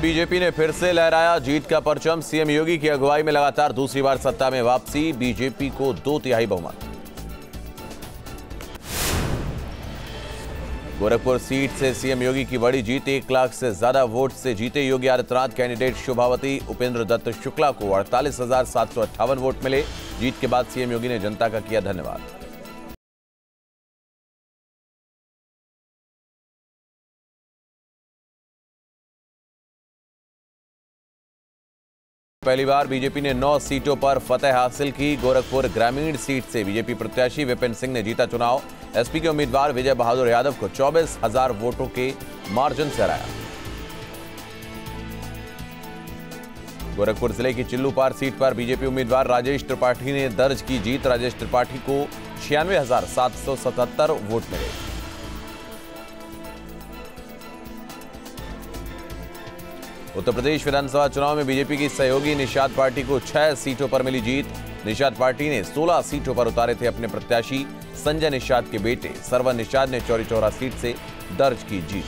BJP ने फिर से लहराया जीत का परचम। सीएम योगी की अगुवाई में लगातार दूसरी बार सत्ता में वापसी। बीजेपी को दो तिहाई बहुमत। गोरखपुर सीट से सीएम योगी की बड़ी जीत। एक लाख से ज़्यादा वोट से जीते योगी आदित्यनाथ। कैंडिडेट शोभावती उपेंद्र दत्त शुक्ला को अड़तालीस वोट मिले। जीत के बाद सीएम योगी ने जनता का किया धन्यवाद। पहली बार बीजेपी ने नौ सीटों पर फतेह हासिल की। गोरखपुर ग्रामीण सीट से बीजेपी प्रत्याशी विपिन सिंह ने जीता चुनाव। एसपी के उम्मीदवार विजय बहादुर यादव को चौबीस हज़ार वोटों के मार्जिन से हराया। गोरखपुर ज़िले की चिल्लूपार सीट पर बीजेपी उम्मीदवार राजेश त्रिपाठी ने दर्ज की जीत। राजेश त्रिपाठी को छियानवे वोट मिले। उत्तर प्रदेश विधानसभा चुनाव में बीजेपी की सहयोगी निषाद पार्टी को छह सीटों पर मिली जीत। निषाद पार्टी ने 16 सीटों पर उतारे थे अपने प्रत्याशी संजय निषाद के बेटे। सरवन निषाद ने चौरी चौरा सीट से दर्ज की जीत।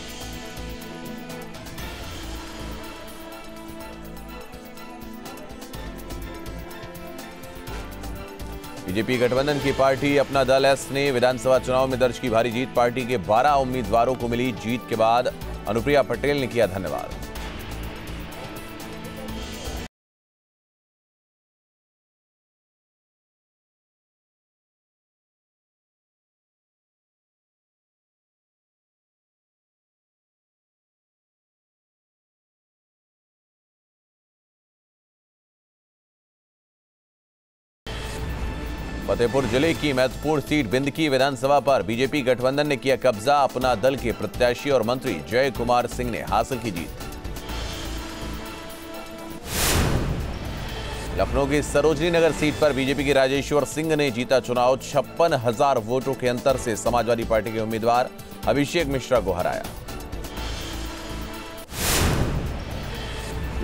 बीजेपी गठबंधन की पार्टी अपना दल एस ने विधानसभा चुनाव में दर्ज की भारी जीत। पार्टी के 12 उम्मीदवारों को मिली जीत के बाद अनुप्रिया पटेल ने किया धन्यवाद। फतेहपुर ज़िले की महत्वपूर्ण सीट बिंदकी विधानसभा पर बीजेपी गठबंधन ने किया कब्जा। अपना दल के प्रत्याशी और मंत्री जय कुमार सिंह ने हासिल की जीत। लखनऊ की सरोजनी नगर सीट पर बीजेपी के राजेश्वर सिंह ने जीता चुनाव। छप्पन हज़ार वोटों के अंतर से समाजवादी पार्टी के उम्मीदवार अभिषेक मिश्रा को हराया।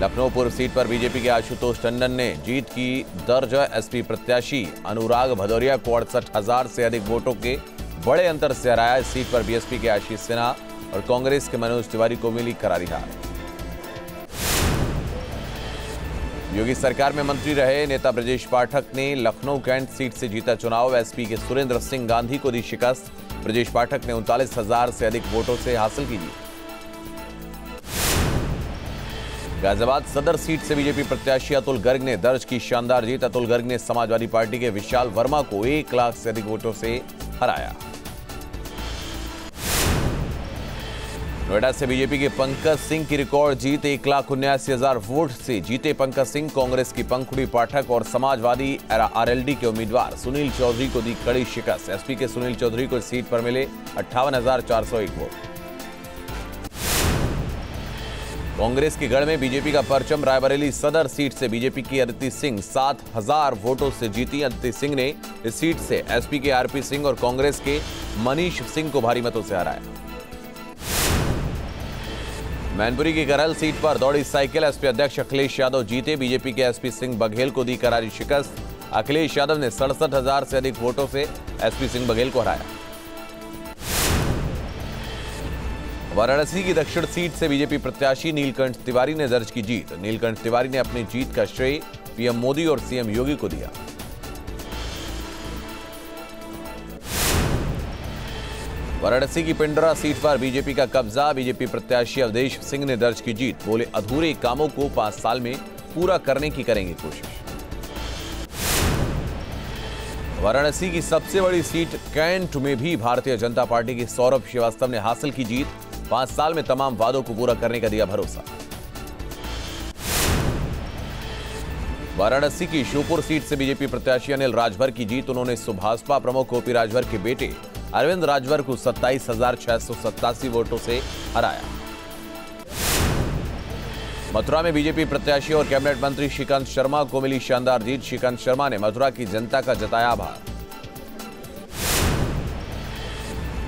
लखनऊ पूर्व सीट पर बीजेपी के आशुतोष टंडन ने जीत की दर्ज एसपी प्रत्याशी अनुराग भदौरिया को अड़सठ हज़ार से अधिक वोटों के बड़े अंतर से हराया इस सीट पर बीएसपी के आशीष सिन्हा और कांग्रेस के मनोज तिवारी को मिली करारी हार। योगी सरकार में मंत्री रहे नेता ब्रजेश पाठक ने लखनऊ कैंट सीट से जीता चुनाव। एसपी के सुरेंद्र सिंह गांधी को दी शिकस्त। ब्रजेश पाठक ने उनतालीस हज़ार से अधिक वोटों से हासिल की जीत। गाजियाबाद सदर सीट से बीजेपी प्रत्याशी अतुल गर्ग ने दर्ज की शानदार जीत। अतुल गर्ग ने समाजवादी पार्टी के विशाल वर्मा को एक लाख से अधिक वोटों से हराया। नोएडा से बीजेपी के पंकज सिंह की रिकॉर्ड जीत, एक लाख उन्यासी हज़ार वोट से जीते पंकज सिंह। कांग्रेस की पंखुड़ी पाठक और समाजवादी आरएलडी के उम्मीदवार सुनील चौधरी को दी कड़ी शिकस्त। एसपी के सुनील चौधरी को सीट पर मिले अट्ठावन वोट। कांग्रेस के गढ़ में बीजेपी का परचम रायबरेली सदर सीट से बीजेपी की अदिति सिंह सात हज़ार वोटों से जीती। अदिति सिंह ने इस सीट से एसपी के आरपी सिंह और कांग्रेस के मनीष सिंह को भारी मतों से हराया। मैनपुरी की करहल सीट पर दौड़ी साइकिल। एसपी अध्यक्ष अखिलेश यादव जीते। बीजेपी के एसपी सिंह बघेल को दी करारी शिकस्त। अखिलेश यादव ने सड़सठ हज़ार से अधिक वोटों से एसपी सिंह बघेल को हराया। वाराणसी की दक्षिण सीट से बीजेपी प्रत्याशी नीलकंठ तिवारी ने दर्ज की जीत। नीलकंठ तिवारी ने अपनी जीत का श्रेय पीएम मोदी और सीएम योगी को दिया। वाराणसी की पिंडरा सीट पर बीजेपी का कब्जा, बीजेपी प्रत्याशी अवधेश सिंह ने दर्ज की जीत। बोले, अधूरे कामों को पाँच साल में पूरा करने की करेंगे कोशिश। वाराणसी की सबसे बड़ी सीट कैंट में भी भारतीय जनता पार्टी के सौरभ श्रीवास्तव ने हासिल की जीत। पाँच साल में तमाम वादों को पूरा करने का दिया भरोसा। वाराणसी की शिवपुर सीट से बीजेपी प्रत्याशी अनिल राजभर की जीत, उन्होंने सुभाषपा प्रमुख ओपी राजभर के बेटे अरविंद राजभर को सत्ताईस हज़ार छह सौ सत्तासी वोटों से हराया। मथुरा में बीजेपी प्रत्याशी और कैबिनेट मंत्री श्रीकांत शर्मा को मिली शानदार जीत। श्रीकांत शर्मा ने मथुरा की जनता का जताया आभार।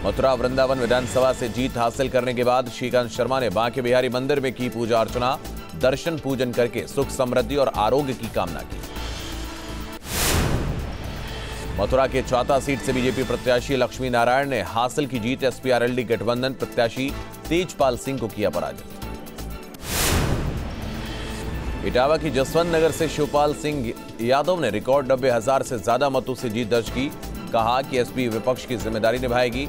मथुरा वृंदावन विधानसभा से जीत हासिल करने के बाद श्रीकांत शर्मा ने बांके बिहारी मंदिर में की पूजा अर्चना, दर्शन पूजन करके सुख समृद्धि और आरोग्य की कामना की। मथुरा के चौथा सीट से बीजेपी प्रत्याशी लक्ष्मी नारायण ने हासिल की जीत, एसपीआरएलडी गठबंधन प्रत्याशी तेजपाल सिंह को किया पराजित इटावा की जसवंत नगर से शिवपाल सिंह यादव ने रिकॉर्ड नब्बे हज़ार से ज़्यादा मतों से जीत दर्ज की। कहा कि एसपी विपक्ष की ज़िम्मेदारी निभाएगी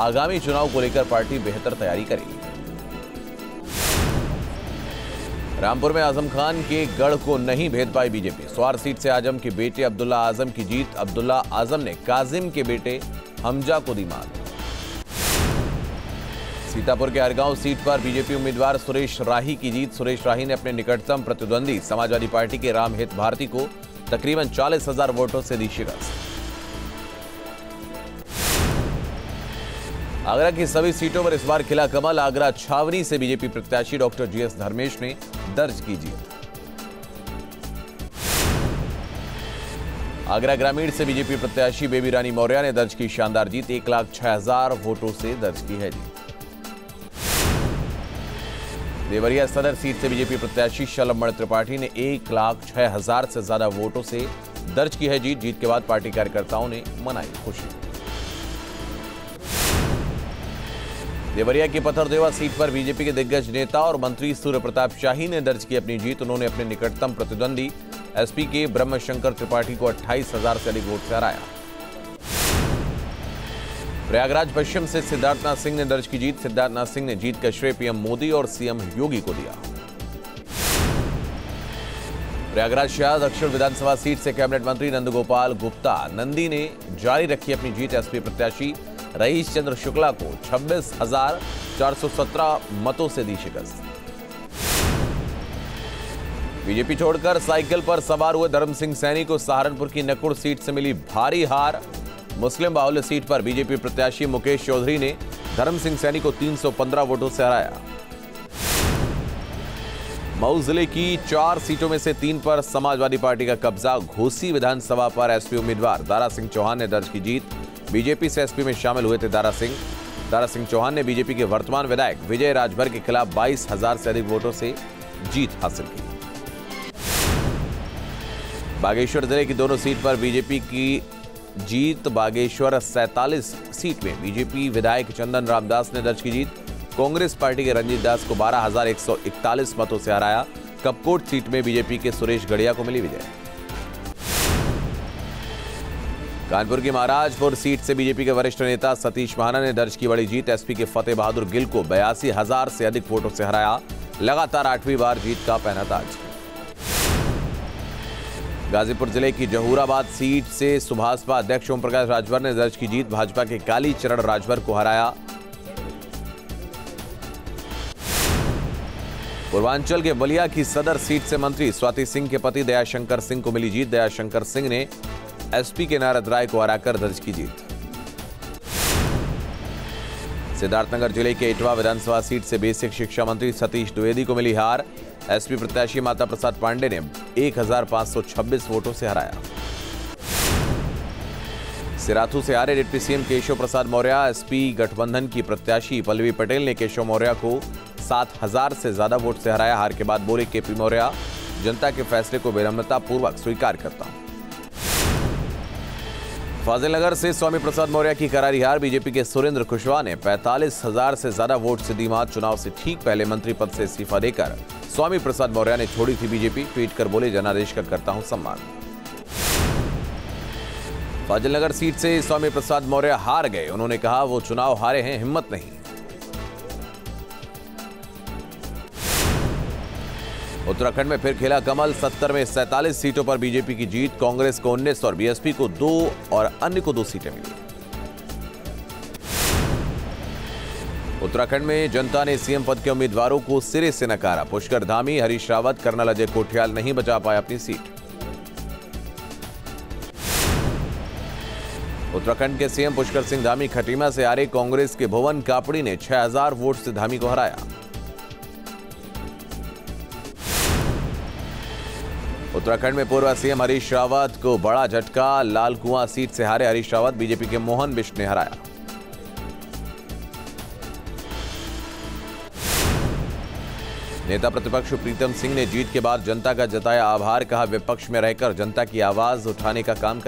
आगामी चुनाव को लेकर पार्टी बेहतर तैयारी करेगी। रामपुर में आज़म खान के गढ़ को नहीं भेद पाई बीजेपी। स्वार सीट से आज़म के बेटे अब्दुल्ला आज़म की जीत। अब्दुल्ला आज़म ने काजिम के बेटे हमजा को दी मात। सीतापुर के हरगांव सीट पर बीजेपी उम्मीदवार सुरेश राही की जीत। सुरेश राही ने अपने निकटतम प्रतिद्वंदी समाजवादी पार्टी के रामहित भारती को तकरीबन चालीस हज़ार वोटों से दी शिकस्त। आगरा की सभी सीटों पर इस बार खिला कमल। आगरा छावनी से बीजेपी प्रत्याशी डॉक्टर जीएस धर्मेश ने दर्ज की जीत। आगरा ग्रामीण से बीजेपी प्रत्याशी बेबी रानी मौर्य ने दर्ज की शानदार जीत। एक लाख छह हज़ार वोटों से दर्ज की है जीत। देवरिया सदर सीट से बीजेपी प्रत्याशी शलभ त्रिपाठी ने एक लाख छह हज़ार से ज़्यादा वोटों से दर्ज की है जीत। जीत के बाद पार्टी कार्यकर्ताओं ने मनाई खुशी। देवरिया की पथरदेवा सीट पर बीजेपी के दिग्गज नेता और मंत्री सूर्य प्रताप शाही ने दर्ज की अपनी जीत। उन्होंने अपने निकटतम प्रतिद्वंदी, एसपी के ब्रह्मशंकर त्रिपाठी को अट्ठाईस हज़ार से अधिक वोट से हराया प्रयागराज पश्चिम से सिद्धार्थनाथ सिंह ने दर्ज की जीत। सिद्धार्थनाथ सिंह ने जीत का श्रेय पीएम मोदी और सीएम योगी को दिया। प्रयागराज शहर दक्षिण विधानसभा सीट से कैबिनेट मंत्री नंदगोपाल गुप्ता। नंदी ने जारी रखी अपनी जीत, एसपी प्रत्याशी रईस चंद्र शुक्ला को छब्बीस हज़ार चार सौ सत्रह मतों से दी शिकस्त। बीजेपी छोड़कर साइकिल पर सवार हुए धर्म सिंह सैनी को सहारनपुर की नकुड़ सीट से मिली भारी हार। मुस्लिम बाहुल्य सीट पर बीजेपी प्रत्याशी मुकेश चौधरी ने धर्म सिंह सैनी को 315 वोटों से हराया। मऊ ज़िले की चार सीटों में से तीन पर समाजवादी पार्टी का कब्जा, घोसी विधानसभा पर एसपी उम्मीदवार दारा सिंह चौहान ने दर्ज की जीत। बीजेपी से एसपी में शामिल हुए थे दारा सिंह। दारा सिंह चौहान ने बीजेपी के वर्तमान विधायक विजय राजभर के खिलाफ बाईस हज़ार से अधिक वोटों से जीत हासिल की। बागेश्वर ज़िले की दोनों सीट पर बीजेपी की जीत, बागेश्वर सैतालीस सीट में बीजेपी विधायक चंदन रामदास ने दर्ज की जीत। कांग्रेस पार्टी के रंजीत दास को बारह मतों से हराया। कपकोट सीट में बीजेपी के सुरेश गढ़िया को मिली विजय। कानपुर की महाराजपुर सीट से बीजेपी के वरिष्ठ नेता सतीश महाना ने दर्ज की बड़ी जीत। एसपी के फतेह बहादुर गिल को बयासी हज़ार से अधिक वोटों से हराया। लगातार आठवीं बार जीत का पहना ताज। गाजीपुर ज़िले की जहूराबाद सीट से सुभाषपा अध्यक्ष ओम प्रकाश राजभर ने दर्ज की जीत। भाजपा के काली चरण राजभर को हराया। पूर्वांचल के बलिया की सदर सीट से मंत्री स्वाति सिंह के पति दयाशंकर सिंह को मिली जीत। दयाशंकर सिंह ने एसपी के नारद राय को हराकर दर्ज की जीत। सिद्धार्थनगर ज़िले के इटवा विधानसभा सीट से बेसिक शिक्षा मंत्री सतीश द्विवेदी को मिली हार। एसपी प्रत्याशी माता प्रसाद पांडे ने 1526 वोटों से हराया। सिराथू से हारे deputy CM Keshav Prasad Maurya, SP गठबंधन की प्रत्याशी पल्लवी पटेल ने केशव मौर्य को सात हज़ार से ज़्यादा वोट से हराया। हार के बाद बोले केपी मौर्य, जनता के फैसले को विनम्रता पूर्वक स्वीकार करता हूँ। फाजिलनगर से स्वामी प्रसाद मौर्य की करारी हार, बीजेपी के सुरेंद्र कुशवाहा ने पैंतालीस हज़ार से ज़्यादा वोट से दी मात। चुनाव से ठीक पहले मंत्री पद से इस्तीफा देकर स्वामी प्रसाद मौर्य ने छोड़ी थी बीजेपी। ट्वीट कर बोले, जनादेश का करता हूँ सम्मान। फाजिलनगर सीट से स्वामी प्रसाद मौर्य हार गए। उन्होंने कहा, वो चुनाव हारे हैं, हिम्मत नहीं। उत्तराखंड में फिर खेला कमल, सत्तर में सैतालीस सीटों पर बीजेपी की जीत, कांग्रेस को उन्नीस और बीएसपी को दो और अन्य को दो सीटें मिली। उत्तराखंड में जनता ने सीएम पद के उम्मीदवारों को सिरे से नकारा, पुष्कर धामी, हरीश रावत, कर्नल अजय कोठियाल नहीं बचा पाए अपनी सीट। उत्तराखंड के सीएम पुष्कर सिंह धामी खटीमा से आ रहे कांग्रेस के भुवन कापड़ी ने 6000 वोट से धामी को हराया। उत्तराखंड में पूर्व सीएम हरीश रावत को बड़ा झटका, लाल कुआँ सीट से हारे हरीश रावत, बीजेपी के मोहन बिश ने हराया। नेता प्रतिपक्ष प्रीतम सिंह ने जीत के बाद जनता का जताया आभार, कहा विपक्ष में रहकर जनता की आवाज़ उठाने का काम करे।